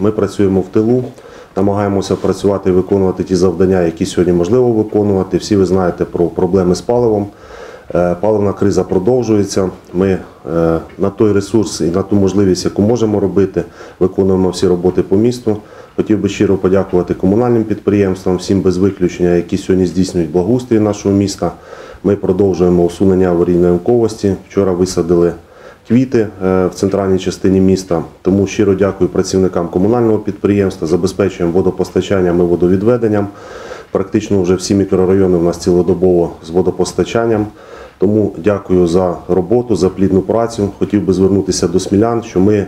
Ми працюємо в тилу, намагаємося працювати і виконувати ті завдання, які сьогодні можливо виконувати. Всі ви знаєте про проблеми з паливом. Е, Паливна криза продовжується. Ми е, на той ресурс і на ту можливість, яку можемо робити, виконуємо всі роботи по місту. Хотів би щиро подякувати комунальним підприємствам, всім без виключення, які сьогодні здійснюють благоустрій нашого міста. Ми продовжуємо усунення аварійної ямковості. Вчора висадили квіти е, в центральній частині міста. Тому щиро дякую працівникам комунального підприємства, забезпечуємо водопостачанням і водовідведенням. Практично вже всі мікрорайони у нас цілодобово з водопостачанням. Тому дякую за роботу, за плідну працю. Хотів би звернутися до смілян, що ми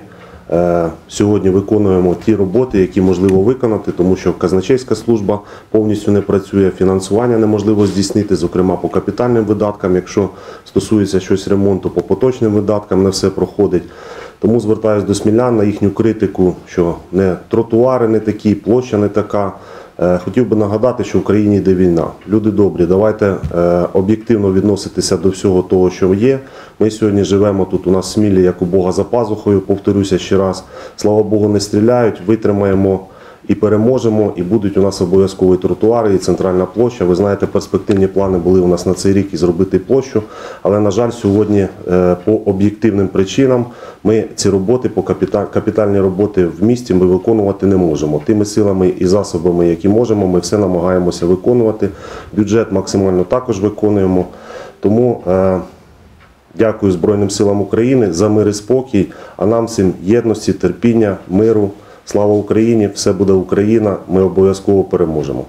сьогодні виконуємо ті роботи, які можливо виконати, тому що казначейська служба повністю не працює, фінансування неможливо здійснити, зокрема по капітальним видаткам, якщо стосується щось ремонту, по поточним видаткам не все проходить. Тому звертаюся до смілян на їхню критику, що не тротуари не такі, площа не така. Е, Хотів би нагадати, що в Україні йде війна. Люди добрі, давайте е, об'єктивно відноситися до всього того, що є. Ми сьогодні живемо тут. У нас в смілі, як у Бога за пазухою. Повторюся ще раз. Слава Богу, не стріляють. Витримаємо і переможемо. І будуть у нас обов'язкові тротуари і центральна площа. Ви знаєте, перспективні плани були у нас на цей рік і зробити площу. Але на жаль, сьогодні е, по об'єктивним причинам ми ці роботи по капіта- капітальні роботи в місті ми виконувати не можемо. Тими силами і засобами, які можемо, ми все намагаємося виконувати. Бюджет максимально також виконуємо. Тому е, дякую Збройним силам України за мир і спокій. А нам всім єдності, терпіння, миру. Слава Україні! Все буде Україна! Ми обов'язково переможемо.